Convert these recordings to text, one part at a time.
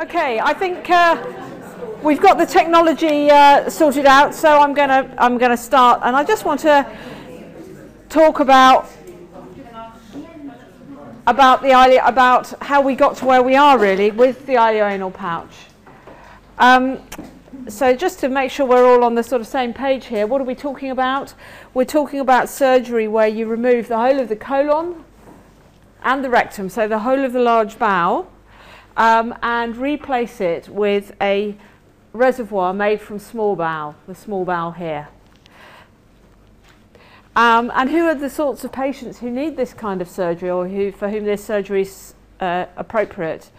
Okay, I think uh, we've got the technology uh, sorted out, so I'm going to I'm going to start, and I just want to talk about about the about how we got to where we are really with the ileoanal pouch. Um, so just to make sure we're all on the sort of same page here, what are we talking about? We're talking about surgery where you remove the whole of the colon and the rectum, so the whole of the large bowel um, and replace it with a reservoir made from small bowel, the small bowel here. Um, and who are the sorts of patients who need this kind of surgery or who, for whom this surgery is uh, appropriate?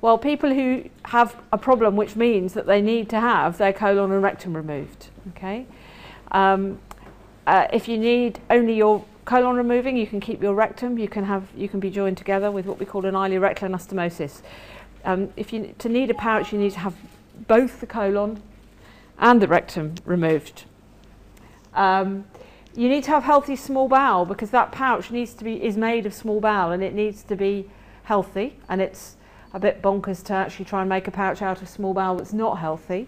Well, people who have a problem which means that they need to have their colon and rectum removed. Okay, um, uh, If you need only your colon removing, you can keep your rectum, you can, have, you can be joined together with what we call an ileorectal anastomosis. Um, if you to need a pouch, you need to have both the colon and the rectum removed. Um, you need to have healthy small bowel because that pouch needs to be is made of small bowel and it needs to be healthy and it's a bit bonkers to actually try and make a pouch out of small bowel that's not healthy.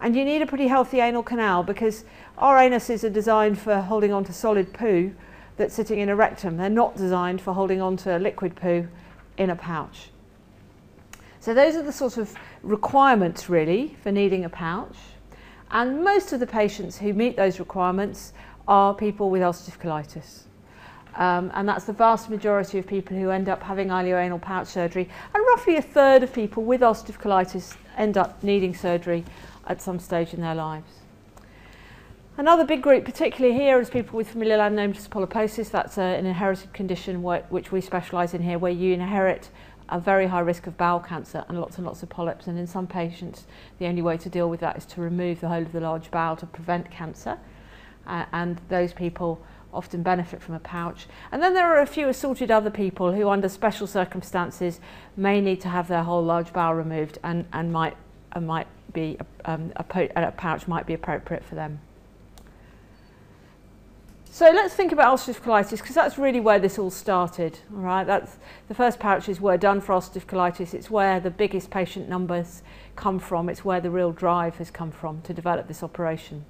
And you need a pretty healthy anal canal because our anuses are designed for holding on to solid poo that's sitting in a rectum. They're not designed for holding onto liquid poo in a pouch. So those are the sort of requirements really for needing a pouch. And most of the patients who meet those requirements are people with ulcerative colitis. Um, and that's the vast majority of people who end up having ileoanal pouch surgery. And roughly a third of people with ulcerative colitis end up needing surgery at some stage in their lives. Another big group, particularly here, is people with familial adenomatous polyposis. That's a, an inherited condition which we specialise in here, where you inherit a very high risk of bowel cancer and lots and lots of polyps. And in some patients, the only way to deal with that is to remove the whole of the large bowel to prevent cancer. Uh, and those people often benefit from a pouch. And then there are a few assorted other people who, under special circumstances, may need to have their whole large bowel removed and, and might, uh, might be, um, a, a pouch might be appropriate for them. So let's think about ulcerative colitis because that's really where this all started. All right, that's the first pouches were done for ulcerative colitis. It's where the biggest patient numbers come from. It's where the real drive has come from to develop this operation.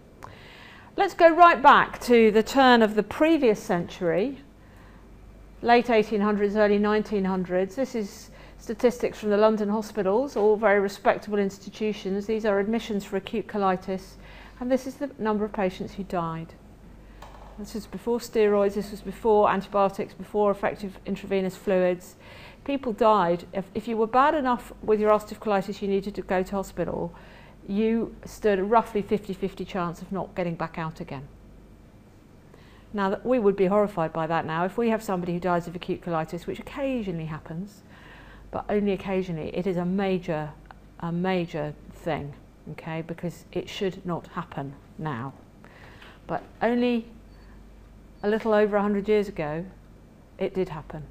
Let's go right back to the turn of the previous century, late 1800s, early 1900s. This is statistics from the London hospitals, all very respectable institutions. These are admissions for acute colitis, and this is the number of patients who died. This was before steroids, this was before antibiotics, before effective intravenous fluids. People died. If, if you were bad enough with your ulcerative colitis you needed to go to hospital, you stood a roughly 50-50 chance of not getting back out again. Now, that we would be horrified by that now. If we have somebody who dies of acute colitis, which occasionally happens, but only occasionally, it is a major, a major thing, okay, because it should not happen now. But only a little over 100 years ago, it did happen.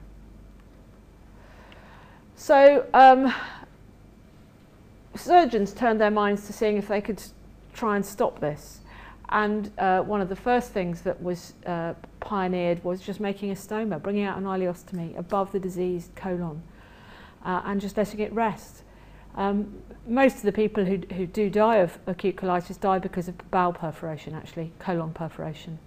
So um, surgeons turned their minds to seeing if they could try and stop this. And uh, one of the first things that was uh, pioneered was just making a stoma, bringing out an ileostomy above the diseased colon uh, and just letting it rest. Um, most of the people who, who do die of acute colitis die because of bowel perforation, actually, colon perforation.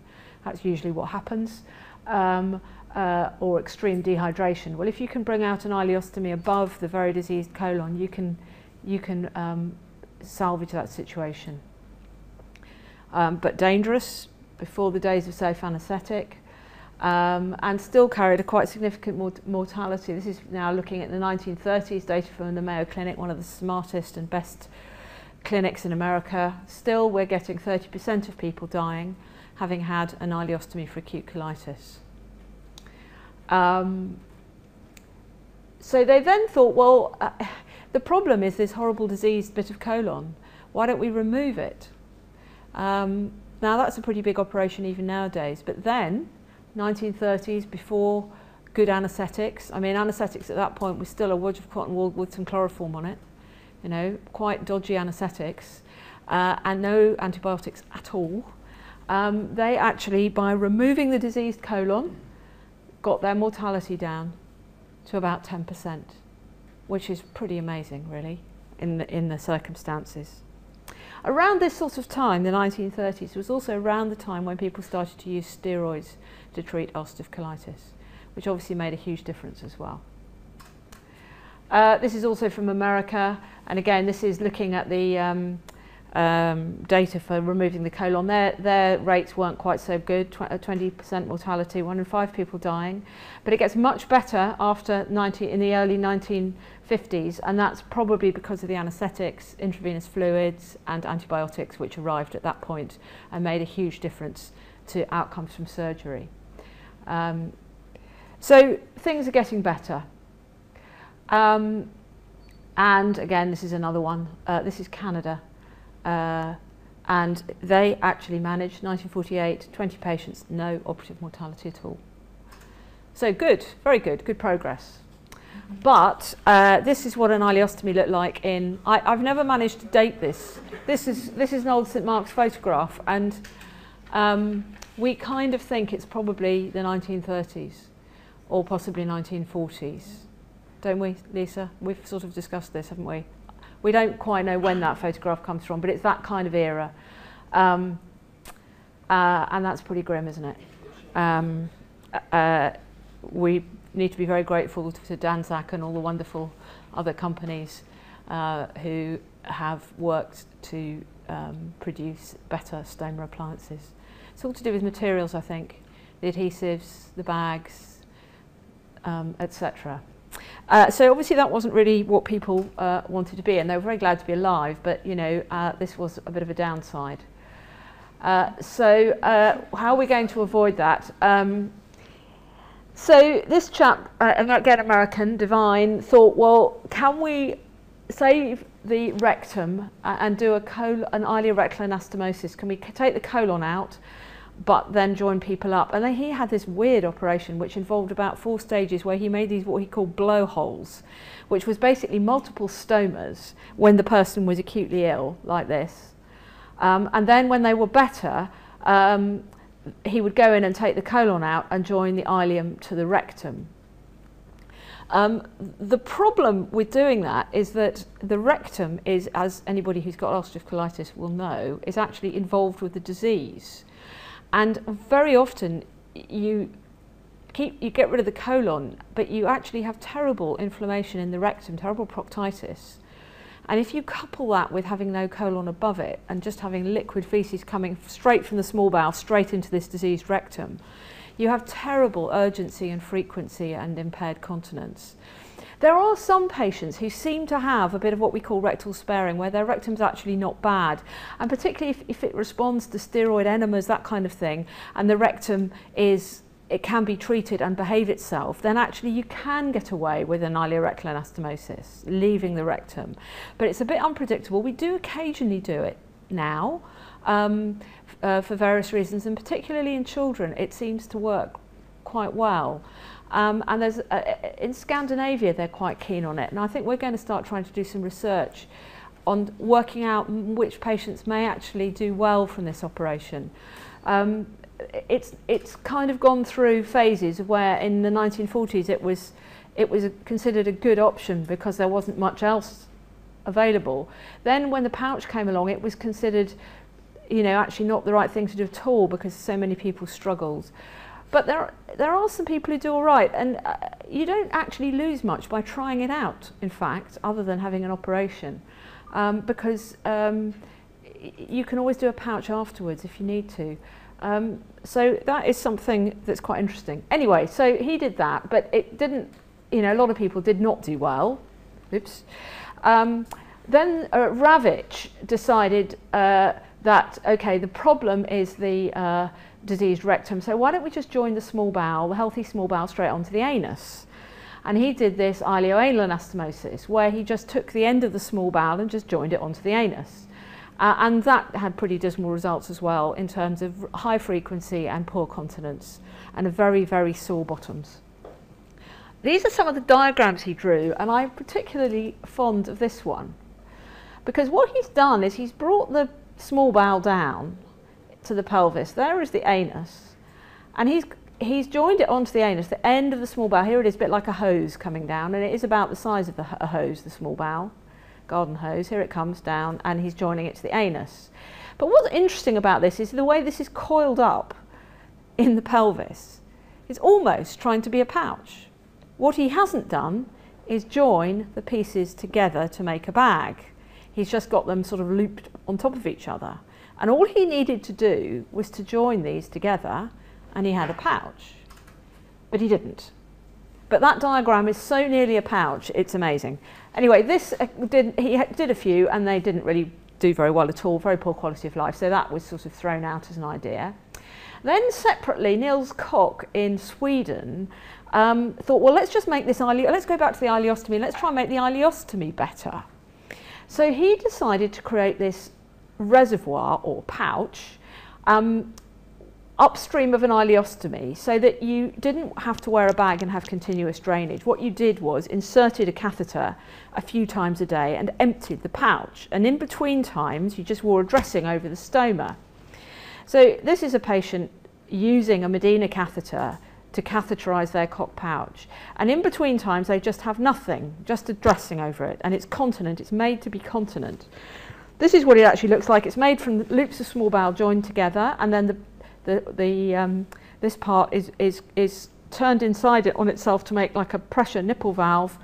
That's usually what happens. Um, uh, or extreme dehydration. Well, if you can bring out an ileostomy above the very diseased colon, you can, you can um, salvage that situation. Um, but dangerous before the days of safe anaesthetic um, and still carried a quite significant mort mortality. This is now looking at the 1930s data from the Mayo Clinic, one of the smartest and best clinics in America. Still, we're getting 30% of people dying having had an ileostomy for acute colitis. Um, so they then thought, well, uh, the problem is this horrible diseased bit of colon. Why don't we remove it? Um, now that's a pretty big operation even nowadays, but then, 1930s, before good anaesthetics, I mean anaesthetics at that point was still a wodge of cotton wool with some chloroform on it, you know, quite dodgy anaesthetics, uh, and no antibiotics at all um, they actually, by removing the diseased colon, got their mortality down to about 10%, which is pretty amazing, really. in the, in the circumstances. Around this sort of time, the 1930s, was also around the time when people started to use steroids to treat ulcerative colitis, which obviously made a huge difference as well. Uh, this is also from America, and again, this is looking at the um, um, data for removing the colon. Their, their rates weren't quite so good, 20% uh, mortality, one in five people dying. But it gets much better after 90, in the early 1950s, and that's probably because of the anaesthetics, intravenous fluids, and antibiotics, which arrived at that point and made a huge difference to outcomes from surgery. Um, so things are getting better. Um, and again, this is another one. Uh, this is Canada. Uh, and they actually managed 1948, 20 patients, no operative mortality at all. So good, very good, good progress. But uh, this is what an ileostomy looked like in. I, have never managed to date this. This is this is an old St Mark's photograph, and um, we kind of think it's probably the 1930s or possibly 1940s, don't we, Lisa? We've sort of discussed this, haven't we? We don't quite know when that photograph comes from, but it's that kind of era. Um, uh, and that's pretty grim, isn't it? Um, uh, we need to be very grateful to Dansac and all the wonderful other companies uh, who have worked to um, produce better stoma appliances. It's all to do with materials, I think, the adhesives, the bags, um, etc. Uh, so obviously that wasn't really what people uh, wanted to be, and they were very glad to be alive, but you know, uh, this was a bit of a downside. Uh, so uh, how are we going to avoid that? Um, so this chap, uh, again American, Devine, thought, well, can we save the rectum and do a col an ileorectal anastomosis? Can we take the colon out but then join people up. And then he had this weird operation which involved about four stages where he made these what he called blowholes, which was basically multiple stomas when the person was acutely ill, like this. Um, and then when they were better, um, he would go in and take the colon out and join the ileum to the rectum. Um, the problem with doing that is that the rectum is, as anybody who's got ulcerative colitis will know, is actually involved with the disease. And very often you keep you get rid of the colon, but you actually have terrible inflammation in the rectum, terrible proctitis. And if you couple that with having no colon above it and just having liquid feces coming straight from the small bowel straight into this diseased rectum, you have terrible urgency and frequency and impaired continence. There are some patients who seem to have a bit of what we call rectal sparing, where their rectum's actually not bad. And particularly if, if it responds to steroid enemas, that kind of thing, and the rectum is it can be treated and behave itself, then actually you can get away with an ileorectal anastomosis, leaving the rectum. But it's a bit unpredictable. We do occasionally do it now um, uh, for various reasons, and particularly in children, it seems to work quite well. Um, and there's, uh, uh, in Scandinavia, they're quite keen on it. And I think we're going to start trying to do some research on working out which patients may actually do well from this operation. Um, it's, it's kind of gone through phases where in the 1940s it was, it was considered a good option because there wasn't much else available. Then when the pouch came along, it was considered, you know, actually not the right thing to do at all because so many people struggled. But there, there are some people who do all right, and uh, you don't actually lose much by trying it out, in fact, other than having an operation, um, because um, you can always do a pouch afterwards if you need to. Um, so that is something that's quite interesting. Anyway, so he did that, but it didn't, you know, a lot of people did not do well. Oops. Um, then uh, Ravitch decided uh, that, okay, the problem is the uh, diseased rectum. So why don't we just join the small bowel, the healthy small bowel, straight onto the anus? And he did this ileoanal anastomosis, where he just took the end of the small bowel and just joined it onto the anus. Uh, and that had pretty dismal results as well in terms of high frequency and poor continence and very, very sore bottoms. These are some of the diagrams he drew, and I'm particularly fond of this one. Because what he's done is he's brought the small bowel down to the pelvis. There is the anus. And he's, he's joined it onto the anus, the end of the small bowel. Here it is, a bit like a hose coming down, and it is about the size of the, a hose, the small bowel. garden hose. Here it comes down and he's joining it to the anus. But what's interesting about this is the way this is coiled up in the pelvis. It's almost trying to be a pouch. What he hasn't done is join the pieces together to make a bag. He's just got them sort of looped on top of each other. And all he needed to do was to join these together and he had a pouch. But he didn't. But that diagram is so nearly a pouch, it's amazing. Anyway, this uh, did, he did a few and they didn't really do very well at all, very poor quality of life. So that was sort of thrown out as an idea. Then separately, Nils Kock in Sweden um, thought, well, let's just make this, let's go back to the ileostomy, let's try and make the ileostomy better. So he decided to create this reservoir or pouch um, upstream of an ileostomy so that you didn't have to wear a bag and have continuous drainage. What you did was inserted a catheter a few times a day and emptied the pouch. And in between times, you just wore a dressing over the stoma. So this is a patient using a Medena catheter to catheterize their Kock pouch. And in between times, they just have nothing, just a dressing over it. And it's continent, it's made to be continent. This is what it actually looks like. It's made from loops of small bowel joined together, and then the the, the, um, this part is, is, is turned inside it on itself to make like a pressure nipple valve.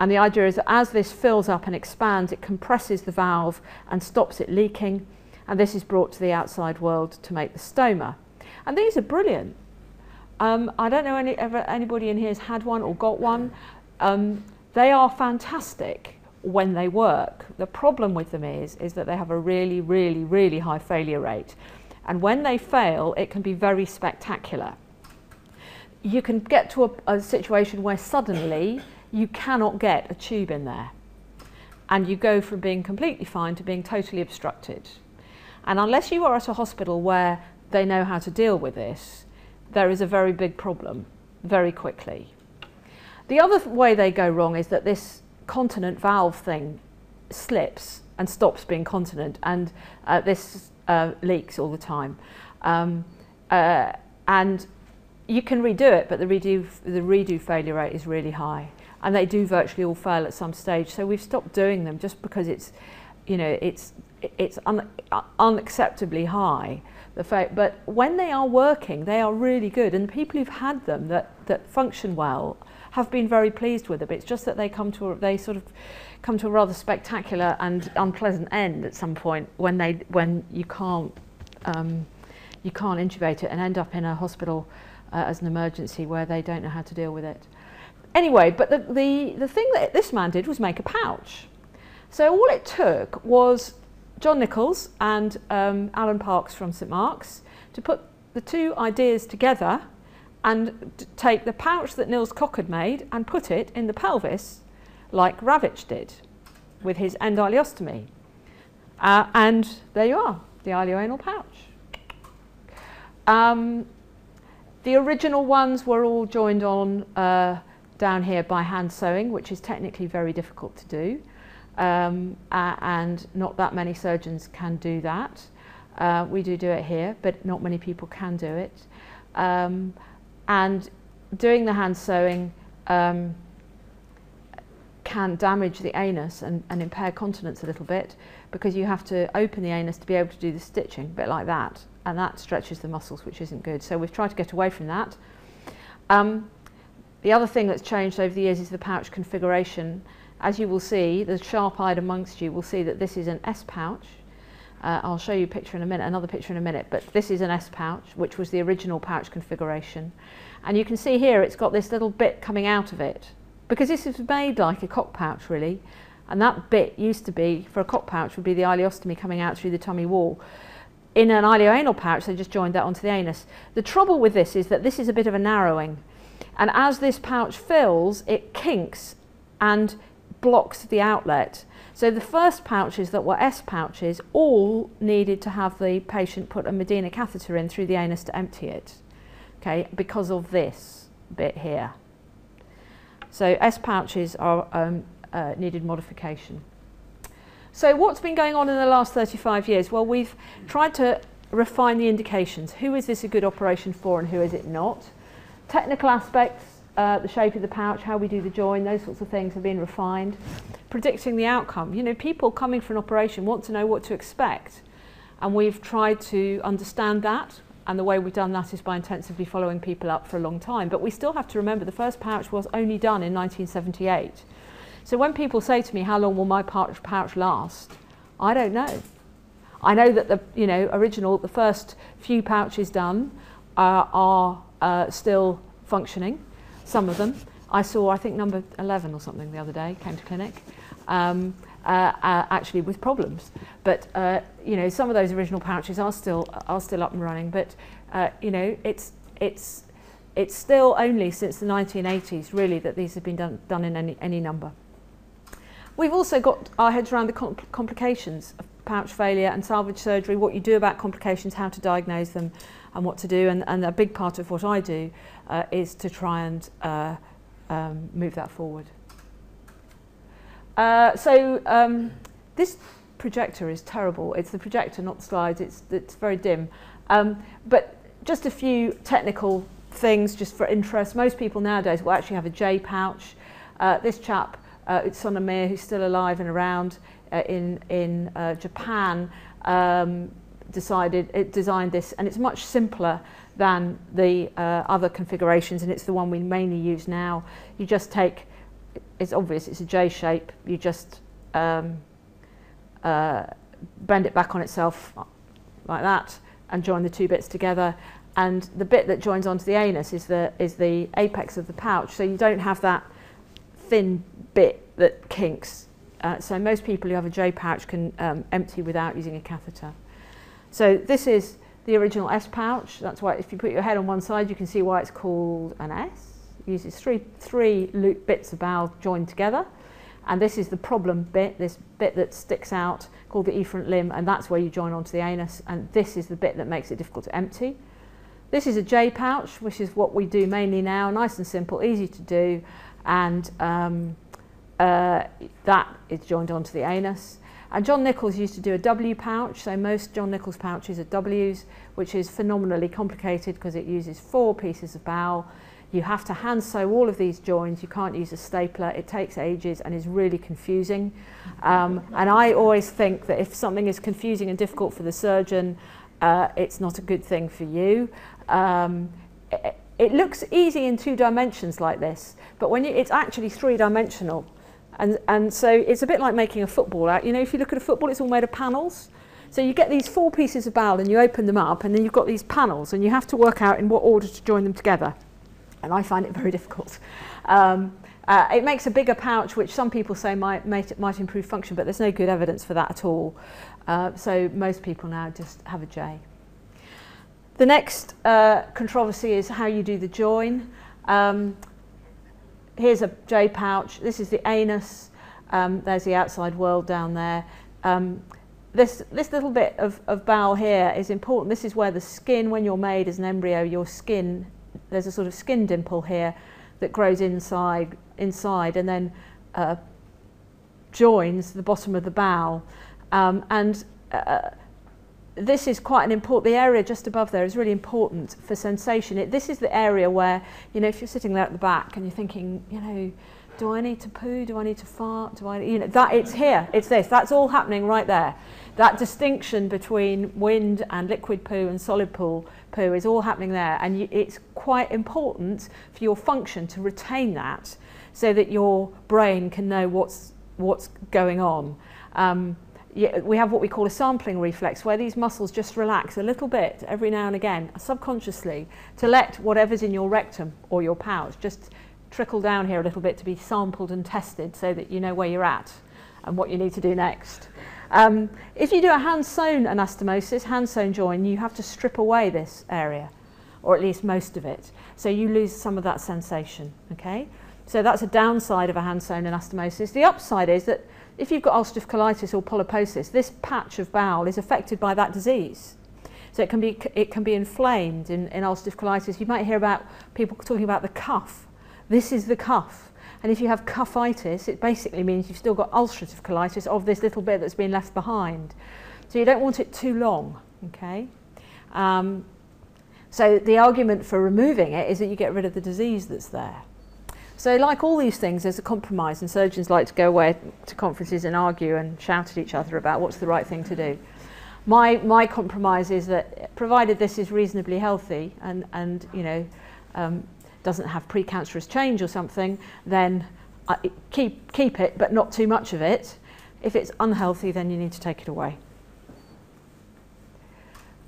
And the idea is that as this fills up and expands, it compresses the valve and stops it leaking. And this is brought to the outside world to make the stoma. And these are brilliant. Um, I don't know any, ever, anybody in here has had one or got one. Um, they are fantastic when they work. The problem with them is, is that they have a really, really, really high failure rate. And when they fail, it can be very spectacular. You can get to a, a situation where suddenly you cannot get a tube in there. And you go from being completely fine to being totally obstructed. And unless you are at a hospital where they know how to deal with this, there is a very big problem very quickly. The other way they go wrong is that this continent valve thing slips and stops being continent and uh, this uh, leaks all the time. Um, uh, and you can redo it, but the redo, the redo failure rate is really high. And they do virtually all fail at some stage. So we've stopped doing them just because it's, you know, it's, it's un, unacceptably high. The but when they are working, they are really good. And the people who've had them that, that function well have been very pleased with them. It's just that they come to, a, they sort of come to a rather spectacular and unpleasant end at some point when they when you can't um, you can't intubate it and end up in a hospital uh, as an emergency where they don't know how to deal with it. Anyway, but the, the, the thing that this man did was make a pouch. So all it took was John Nicholls and um, Alan Parks from St Mark's to put the two ideas together and take the pouch that Nils Kock had made and put it in the pelvis like Ravitch did with his endoileostomy. Uh, and there you are, the ileoanal pouch. Um, the original ones were all joined on uh, down here by hand sewing, which is technically very difficult to do. Um, uh, and not that many surgeons can do that. Uh, we do do it here, but not many people can do it. Um, and doing the hand sewing um, can damage the anus and, and impair continence a little bit because you have to open the anus to be able to do the stitching, a bit like that, and that stretches the muscles, which isn't good. So we've tried to get away from that. Um, the other thing that's changed over the years is the pouch configuration. As you will see, the sharp-eyed amongst you will see that this is an S pouch. Uh, I'll show you a picture in a minute, another picture in a minute, but this is an S pouch, which was the original pouch configuration. And you can see here it's got this little bit coming out of it, because this is made like a Kock pouch really. And that bit used to be for a Kock pouch would be the ileostomy coming out through the tummy wall. In an ileoanal pouch they just joined that onto the anus. The trouble with this is that this is a bit of a narrowing. And as this pouch fills it kinks and blocks the outlet so the first pouches that were S pouches all needed to have the patient put a Medena catheter in through the anus to empty it okay because of this bit here so S pouches are um, uh, needed modification. So what's been going on in the last 35 years? Well, we've tried to refine the indications. Who is this a good operation for and who is it not? Technical aspects, uh, the shape of the pouch, how we do the join, those sorts of things have been refined. Predicting the outcome. You know, people coming for an operation want to know what to expect. And we've tried to understand that. And the way we've done that is by intensively following people up for a long time. But we still have to remember the first pouch was only done in 1978. So when people say to me, how long will my pouch, pouch last? I don't know. I know that the you know original, the first few pouches done uh, are uh, still functioning, some of them. I saw, I think, number 11 or something the other day, came to clinic, um, uh, uh, actually with problems. But, uh, you know, some of those original pouches are still, are still up and running, but, uh, you know, it's, it's, it's still only since the 1980s, really, that these have been done, done in any, any number. We've also got our heads around the compl complications of pouch failure and salvage surgery, what you do about complications, how to diagnose them, and what to do. And, and a big part of what I do uh, is to try and uh, um, move that forward. Uh, so um, this projector is terrible. It's the projector, not the slides. It's, it's very dim. Um, but just a few technical things just for interest. Most people nowadays will actually have a J pouch. Uh, this chap, uh, Utsunomiya, who's still alive and around uh, in, in uh, Japan, um, decided it designed this and it's much simpler than the uh, other configurations and it's the one we mainly use now. You just take, it's obvious it's a J shape, you just um, uh, bend it back on itself like that and join the two bits together and the bit that joins onto the anus is the, is the apex of the pouch so you don't have that thin bit that kinks. Uh, so most people who have a J pouch can um, empty without using a catheter. So this is the original S pouch. That's why if you put your head on one side, you can see why it's called an S. It uses three, three loop bits of bowel joined together. And this is the problem bit, this bit that sticks out called the efferent limb, and that's where you join onto the anus. And this is the bit that makes it difficult to empty. This is a J pouch, which is what we do mainly now, nice and simple, easy to do, and um, uh, that is joined onto the anus. And John Nicholls used to do a W pouch, so most John Nicholls pouches are Ws, which is phenomenally complicated because it uses four pieces of bowel. You have to hand sew all of these joins. You can't use a stapler. It takes ages and is really confusing. Um, and I always think that if something is confusing and difficult for the surgeon, uh, it's not a good thing for you. Um, it, it looks easy in two dimensions like this, but when you, it's actually three dimensional. And, and so it's a bit like making a football out. You know, if you look at a football, it's all made of panels. So you get these four pieces of bowel and you open them up and then you've got these panels and you have to work out in what order to join them together. And I find it very difficult. Um, uh, it makes a bigger pouch, which some people say might, might, might improve function, but there's no good evidence for that at all. Uh, so most people now just have a J. The next uh, controversy is how you do the join. Um, here's a J pouch. This is the anus. Um, there's the outside world down there. Um, this, this little bit of, of bowel here is important. This is where the skin, when you're made as an embryo, your skin, there's a sort of skin dimple here that grows inside, inside and then uh, joins the bottom of the bowel. Um, and uh, this is quite an important, the area just above there is really important for sensation. It, this is the area where, you know, if you're sitting there at the back and you're thinking, you know, do I need to poo? Do I need to fart? Do I, you know, that it's here, it's this, that's all happening right there. That distinction between wind and liquid poo and solid poo, poo is all happening there. And you, it's quite important for your function to retain that so that your brain can know what's, what's going on. Um, we have what we call a sampling reflex, where these muscles just relax a little bit every now and again, subconsciously, to let whatever's in your rectum or your pouch just trickle down here a little bit to be sampled and tested so that you know where you're at and what you need to do next. Um, if you do a hand-sewn anastomosis, hand-sewn join, you have to strip away this area, or at least most of it. So you lose some of that sensation, okay? So that's a downside of a hand-sewn anastomosis. The upside is that if you've got ulcerative colitis or polyposis, this patch of bowel is affected by that disease. So it can be, it can be inflamed in, in ulcerative colitis. You might hear about people talking about the cuff. This is the cuff. And if you have cuffitis, it basically means you've still got ulcerative colitis of this little bit that's been left behind. So you don't want it too long, okay? Um, so the argument for removing it is that you get rid of the disease that's there. So, like all these things, there's a compromise, and surgeons like to go away to conferences and argue and shout at each other about what's the right thing to do. My, my compromise is that, provided this is reasonably healthy and, and you know, um, doesn't have precancerous change or something, then uh, keep, keep it, but not too much of it. If it's unhealthy, then you need to take it away.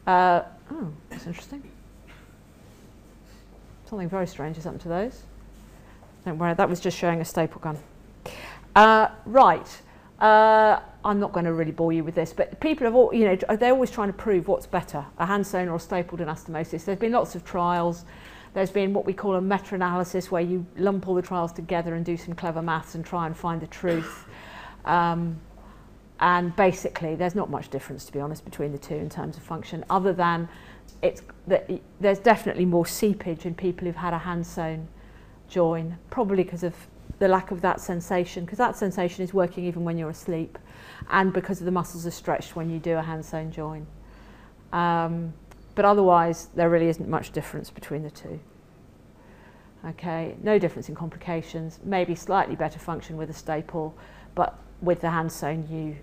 Uh, oh, that's interesting. Something very strange has happened to those. Don't worry, that was just showing a staple gun. Uh, right. Uh, I'm not going to really bore you with this, but people have all, you know, they're always trying to prove what's better, a hand sewn or a stapled anastomosis. There's been lots of trials. There's been what we call a meta-analysis where you lump all the trials together and do some clever maths and try and find the truth. Um, and basically, there's not much difference, to be honest, between the two in terms of function, other than it's that there's definitely more seepage in people who've had a hand sewn join, probably because of the lack of that sensation, because that sensation is working even when you're asleep, and because the muscles are stretched when you do a hand sewn join. Um, but otherwise, there really isn't much difference between the two. Okay, no difference in complications, maybe slightly better function with a staple, but with the hand sewn, you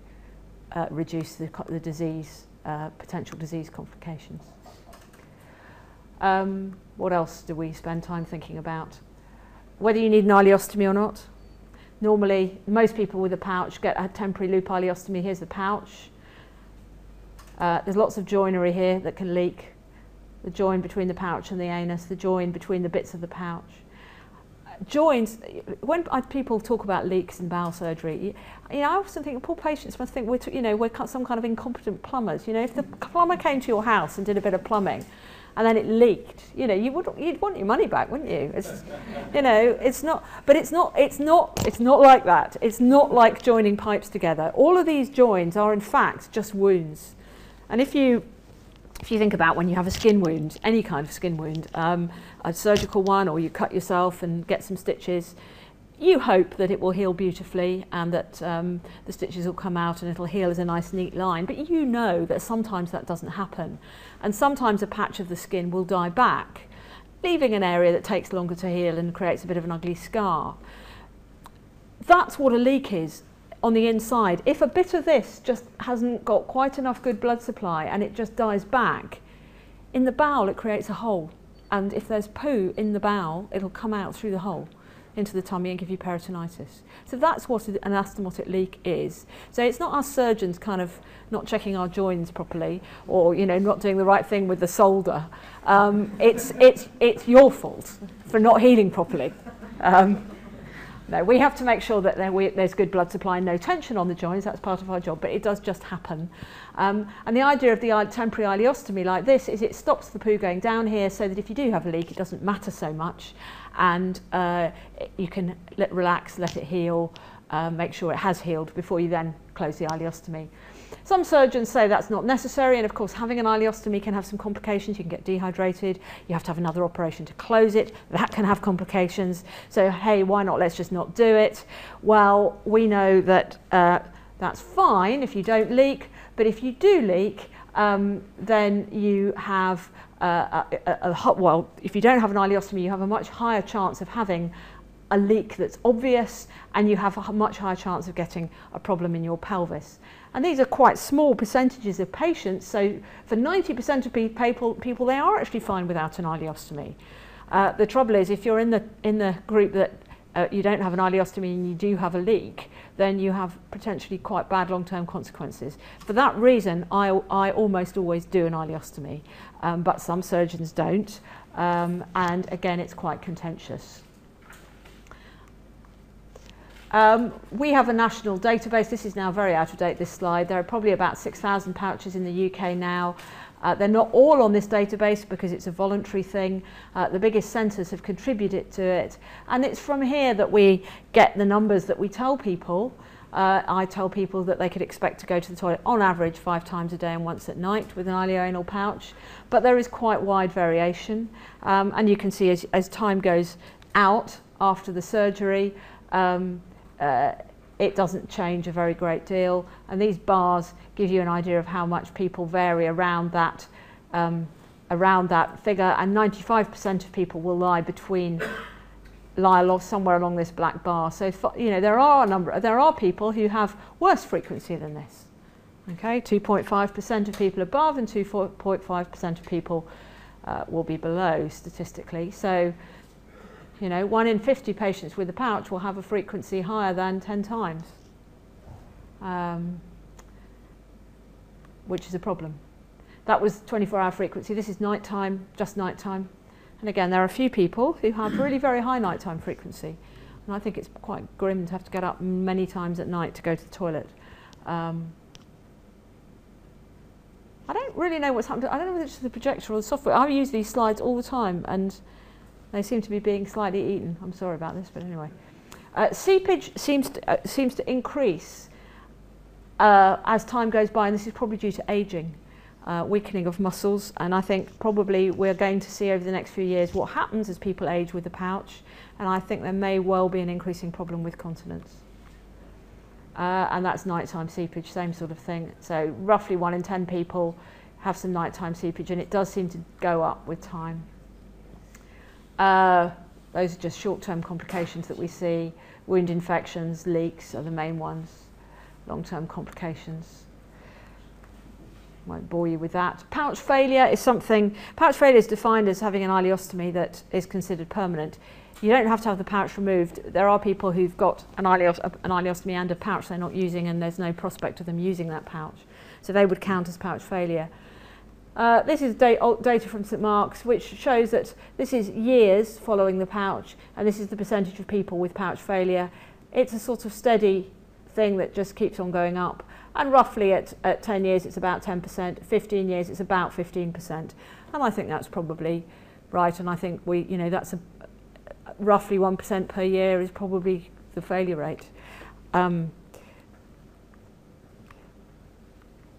uh, reduce the, the disease, uh, potential disease complications. Um, what else do we spend time thinking about? Whether you need an ileostomy or not. Normally, most people with a pouch get a temporary loop ileostomy. Here's the pouch. Uh, there's lots of joinery here that can leak. The join between the pouch and the anus, the join between the bits of the pouch. joins, when people talk about leaks in bowel surgery, you, know, I often think poor patients must think we're, you know, we're some kind of incompetent plumbers. You know, if the plumber came to your house and did a bit of plumbing, and then it leaked. You know, you would you'd want your money back, wouldn't you? It's, you know, it's not. But it's not. It's not. It's not like that. It's not like joining pipes together. All of these joins are in fact just wounds, and if you if you think about when you have a skin wound, any kind of skin wound, um, a surgical one, or you cut yourself and get some stitches, you hope that it will heal beautifully and that um, the stitches will come out and it'll heal as a nice neat line. But you know that sometimes that doesn't happen. And sometimes a patch of the skin will die back, leaving an area that takes longer to heal and creates a bit of an ugly scar. That's what a leak is on the inside. If a bit of this just hasn't got quite enough good blood supply and it just dies back, in the bowel it creates a hole. And if there's poo in the bowel, it'll come out through the hole into the tummy and give you peritonitis. So that's what an anastomotic leak is. So it's not us surgeons kind of not checking our joins properly or you know not doing the right thing with the solder. Um, it's, it's, it's your fault for not healing properly. Um, no, we have to make sure that there we, there's good blood supply and no tension on the joints. That's part of our job, but it does just happen. Um, and the idea of the temporary ileostomy like this is it stops the poo going down here so that if you do have a leak, it doesn't matter so much and uh, you can let relax, let it heal, uh, make sure it has healed before you then close the ileostomy. Some surgeons say that's not necessary, and of course, having an ileostomy can have some complications. You can get dehydrated, you have to have another operation to close it, that can have complications. So, hey, why not? Let's just not do it. Well, we know that uh, that's fine if you don't leak, but if you do leak, um, then you have uh, a, a, well, if you don't have an ileostomy, you have a much higher chance of having a leak that's obvious and you have a much higher chance of getting a problem in your pelvis. And these are quite small percentages of patients, so for 90% of people, people, they are actually fine without an ileostomy. Uh, the trouble is if you're in the, in the group that uh, you don't have an ileostomy and you do have a leak, then you have potentially quite bad long-term consequences. For that reason, I, I almost always do an ileostomy, um, but some surgeons don't, um, and again, it's quite contentious. Um, we have a national database. This is now very out of date, this slide. There are probably about 6,000 pouches in the UK now. Uh, they're not all on this database because it's a voluntary thing. Uh, the biggest centres have contributed to it. And it's from here that we get the numbers that we tell people. Uh, I tell people that they could expect to go to the toilet on average five times a day and once at night with an ileoanal pouch. But there is quite wide variation. Um, and you can see as, as time goes out after the surgery, um, uh, it doesn't change a very great deal. And these bars give you an idea of how much people vary around that, um, around that figure. And 95% of people will lie between lie somewhere along this black bar. So you know there are a number, there are people who have worse frequency than this. Okay, 2.5% of people above and 2.5% of people uh, will be below statistically. So, you know, one in 50 patients with a pouch will have a frequency higher than 10 times, um, which is a problem. That was 24 hour frequency. This is nighttime, just nighttime. And again, there are a few people who have really very high nighttime frequency. And I think it's quite grim to have to get up many times at night to go to the toilet. Um, I don't really know what's happened. I don't know whether it's the projector or the software. I use these slides all the time and they seem to be being slightly eaten. I'm sorry about this, but anyway. Uh, seepage seems to, uh, seems to increase uh, as time goes by, and this is probably due to aging, uh, weakening of muscles. And I think probably we're going to see over the next few years what happens as people age with the pouch. And I think there may well be an increasing problem with continence. Uh, and that's nighttime seepage, same sort of thing. So roughly one in 10 people have some nighttime seepage, and it does seem to go up with time. Uh, those are just short-term complications that we see. Wound infections, leaks are the main ones. Long-term complications. Won't bore you with that. Pouch failure is something, pouch failure is defined as having an ileostomy that is considered permanent. You don't have to have the pouch removed. There are people who've got an, ileos an ileostomy and a pouch they're not using and there's no prospect of them using that pouch. So they would count as pouch failure. Uh, this is data from St Mark's, which shows that this is years following the pouch, and this is the percentage of people with pouch failure. It's a sort of steady thing that just keeps on going up. And roughly at, at 10 years, it's about 10%, 15 years, it's about 15%. And I think that's probably right. And I think we, you know, that's a, roughly 1% per year is probably the failure rate. Um,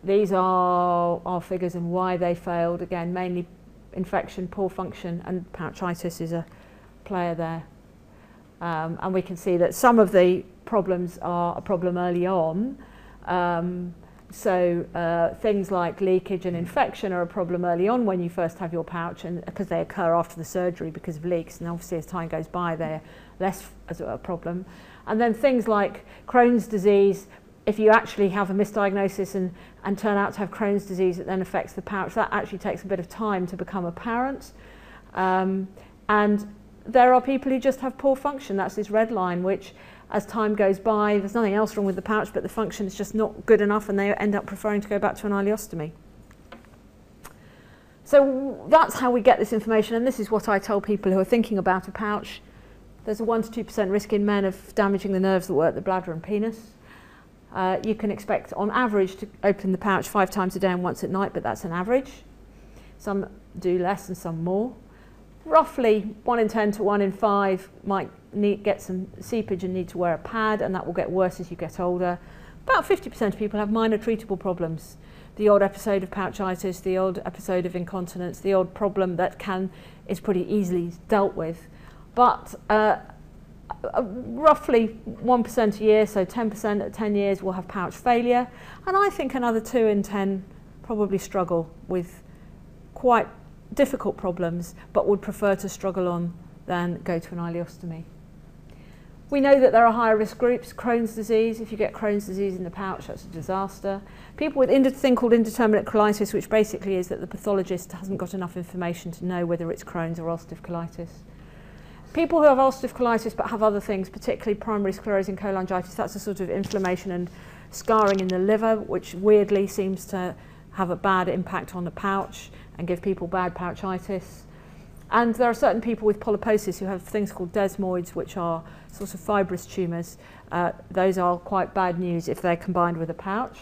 these are our figures and why they failed. Again, mainly infection, poor function, and pouchitis is a player there. Um, and we can see that some of the problems are a problem early on. Um, so uh, things like leakage and infection are a problem early on when you first have your pouch and because they occur after the surgery because of leaks and obviously as time goes by they're less as a problem. And then things like Crohn's disease, if you actually have a misdiagnosis and, and turn out to have Crohn's disease that then affects the pouch, that actually takes a bit of time to become apparent. Um, and there are people who just have poor function, that's this red line, which as time goes by, there's nothing else wrong with the pouch, but the function is just not good enough and they end up preferring to go back to an ileostomy. So that's how we get this information, and this is what I tell people who are thinking about a pouch. There's a 1 to 2% risk in men of damaging the nerves that work the bladder and penis. Uh, you can expect, on average, to open the pouch five times a day and once at night, but that's an average. Some do less and some more. Roughly 1 in 10 to 1 in 5 might need, get some seepage and need to wear a pad, and that will get worse as you get older. About 50% of people have minor treatable problems. The odd episode of pouchitis, the odd episode of incontinence, the odd problem that can is pretty easily dealt with. But uh, uh, roughly 1% a year, so 10% at 10 years will have pouch failure. And I think another 2 in 10 probably struggle with quite difficult problems, but would prefer to struggle on than go to an ileostomy. We know that there are higher risk groups, Crohn's disease. If you get Crohn's disease in the pouch, that's a disaster. People with a thing called indeterminate colitis, which basically is that the pathologist hasn't got enough information to know whether it's Crohn's or ulcerative colitis. People who have ulcerative colitis but have other things, particularly primary sclerosing cholangitis, that's a sort of inflammation and scarring in the liver, which weirdly seems to have a bad impact on the pouch and give people bad pouchitis. And there are certain people with polyposis who have things called desmoids, which are sort of fibrous tumours. Uh, those are quite bad news if they're combined with a pouch.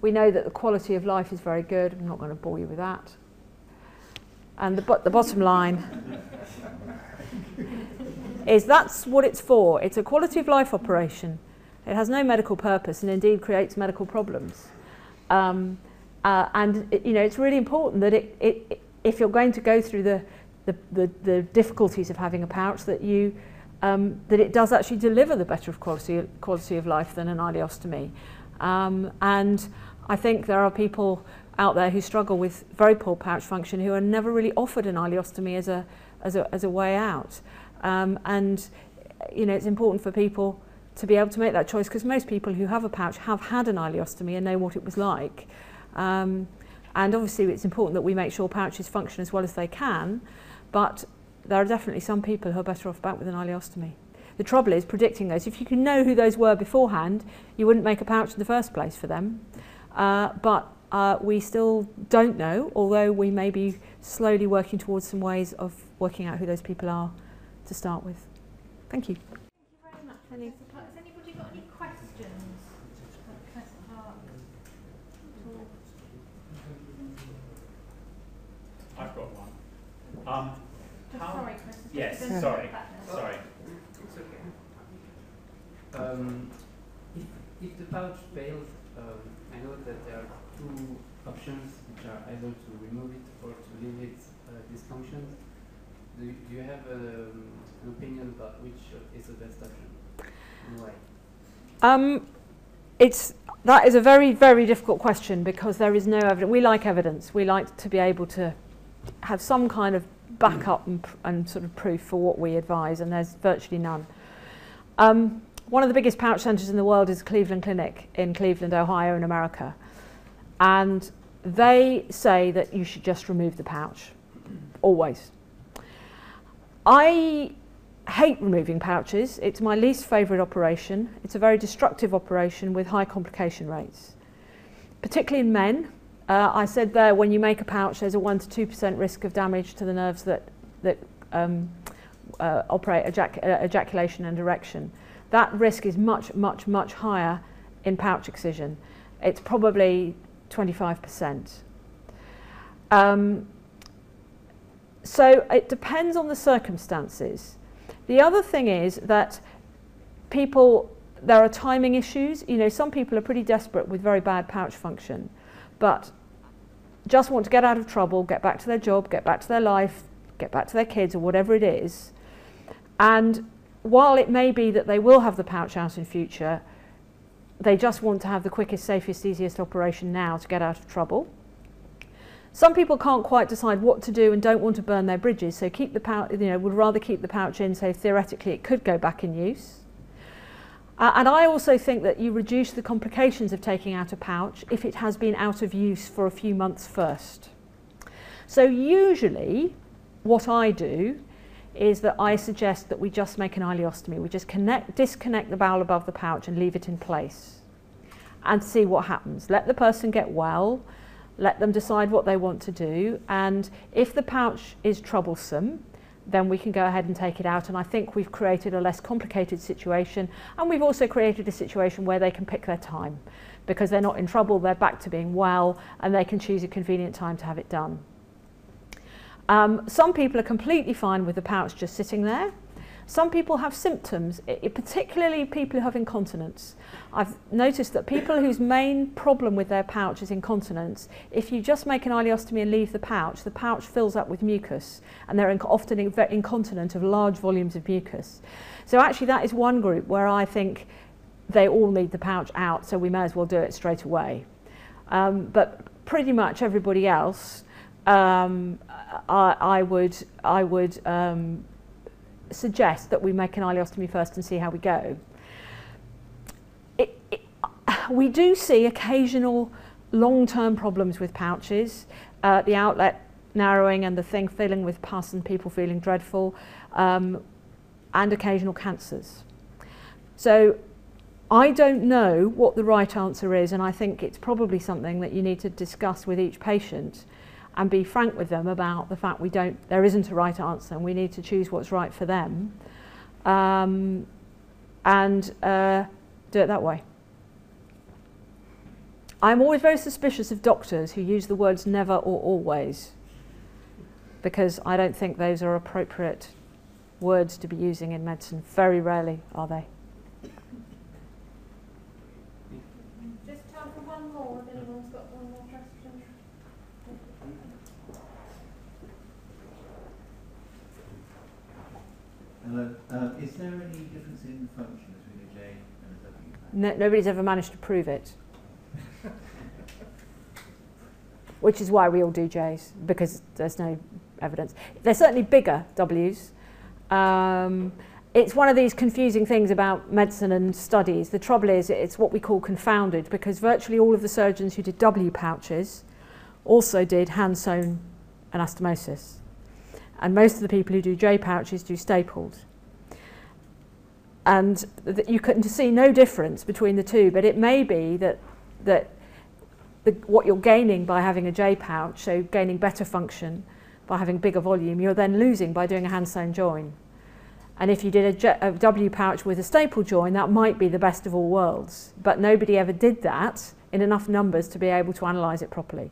We know that the quality of life is very good. I'm not going to bore you with that. And the, bo the bottom line is that's what it's for. It's a quality of life operation. It has no medical purpose and indeed creates medical problems. Um, uh, and it, you know it's really important that it, it, if you're going to go through the, the, the, the difficulties of having a pouch that you um, that it does actually deliver the better of quality, quality of life than an ileostomy. Um, and I think there are people out there who struggle with very poor pouch function who are never really offered an ileostomy as a, as a, as a way out. Um, and, you know, it's important for people to be able to make that choice because most people who have a pouch have had an ileostomy and know what it was like. Um, and obviously it's important that we make sure pouches function as well as they can, but there are definitely some people who are better off back with an ileostomy. The trouble is predicting those. If you can know who those were beforehand, you wouldn't make a pouch in the first place for them. Uh, but uh, we still don't know, although we may be slowly working towards some ways of working out who those people are to start with. Thank you. Thank you very much. Any? Has anybody got any questions? I've got one. Um, How- sorry, Chris. yes, Don't sorry, look back there. sorry. It's okay. Um, if, if the pouch fails, um, I know that there are two options, which are either to remove it or to leave it uh, defunctioned. Do, you- do you have um, an opinion about which is the best option and why? Um, it's that is a very very difficult question because there is no evidence. We like evidence. We like to be able to have some kind of backup and, and sort of proof for what we advise, and there's virtually none. Um, one of the biggest pouch centres in the world is Cleveland Clinic in Cleveland, Ohio, in America, and they say that you should just remove the pouch, always. I hate removing pouches. It's my least favourite operation. It's a very destructive operation with high complication rates, particularly in men. Uh, I said there when you make a pouch, there's a 1 to 2% risk of damage to the nerves that, that um, uh, operate ejac- uh, ejaculation and erection. That risk is much, much, much higher in pouch excision. It's probably 25%. Um, so it depends on the circumstances. The other thing is that people, there are timing issues. You know, some people are pretty desperate with very bad pouch function, but just want to get out of trouble, get back to their job, get back to their life, get back to their kids or whatever it is. And while it may be that they will have the pouch out in future, they just want to have the quickest, safest, easiest operation now to get out of trouble. Some people can't quite decide what to do and don't want to burn their bridges, so keep the pouch, you know, would rather keep the pouch in, so theoretically it could go back in use. Uh, and I also think that you reduce the complications of taking out a pouch if it has been out of use for a few months first. So usually what I do is that I suggest that we just make an ileostomy. We just connect, disconnect the bowel above the pouch and leave it in place and see what happens. Let the person get well, let them decide what they want to do, and if the pouch is troublesome, then we can go ahead and take it out. And I think we've created a less complicated situation, and we've also created a situation where they can pick their time because they're not in trouble, they're back to being well, and they can choose a convenient time to have it done. Um, some people are completely fine with the pouch just sitting there. Some people have symptoms, i- i- particularly people who have incontinence. I've noticed that people whose main problem with their pouch is incontinence, if you just make an ileostomy and leave the pouch, the pouch fills up with mucus and they're often in- incontinent of large volumes of mucus. So actually that is one group where I think they all need the pouch out, so we may as well do it straight away. Um, but pretty much everybody else, um, I, I would, I would um, suggest that we make an ileostomy first and see how we go. It, it, we do see occasional long-term problems with pouches, uh, the outlet narrowing and the thing filling with pus and people feeling dreadful, um, and occasional cancers. So I don't know what the right answer is, and I think it's probably something that you need to discuss with each patient and be frank with them about the fact we don't, there isn't a right answer and we need to choose what's right for them um, and uh, do it that way. I'm always very suspicious of doctors who use the words never or always because I don't think those are appropriate words to be using in medicine. Very rarely are they. Just time for one more, if anyone's got one more question. Hello. Uh, is there any difference in function between a J and a W? No, nobody's ever managed to prove it. Which is why we all do J's, because there's no evidence. They're certainly bigger Ws. Um, it's one of these confusing things about medicine and studies. The trouble is it's what we call confounded because virtually all of the surgeons who did W pouches also did hand sewn anastomosis. And most of the people who do J pouches do stapled. And th- you can see no difference between the two, but it may be that, that the, what you're gaining by having a J pouch, so gaining better function by having bigger volume, you're then losing by doing a hand sewn join. And if you did a, J, a W pouch with a staple join, that might be the best of all worlds. But nobody ever did that in enough numbers to be able to analyse it properly.